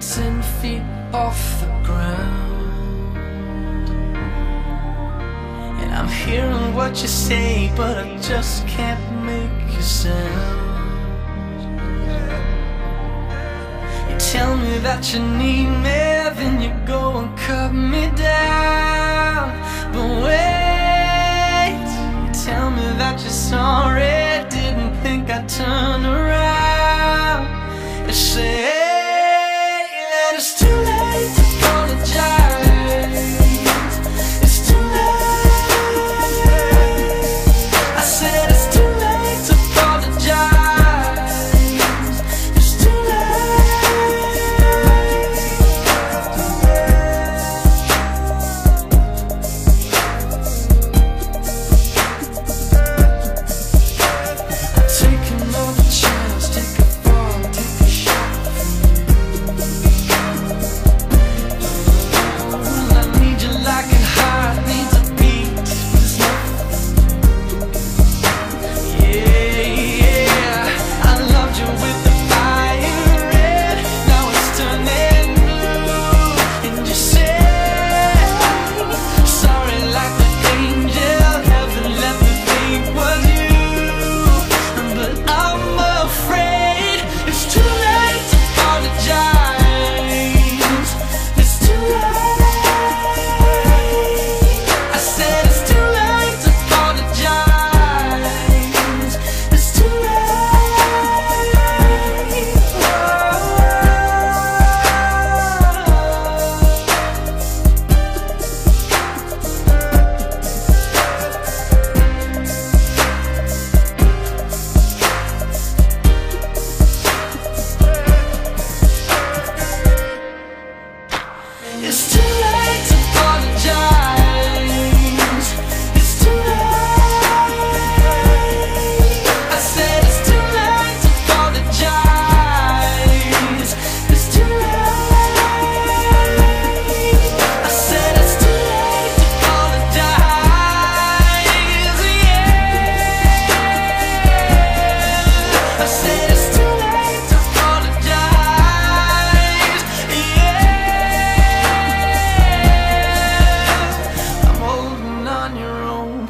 ten feet off the ground. And I'm hearing what you say, but I just can't make you sound. You tell me that you need me,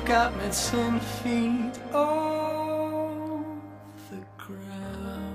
got me ten feet off the ground.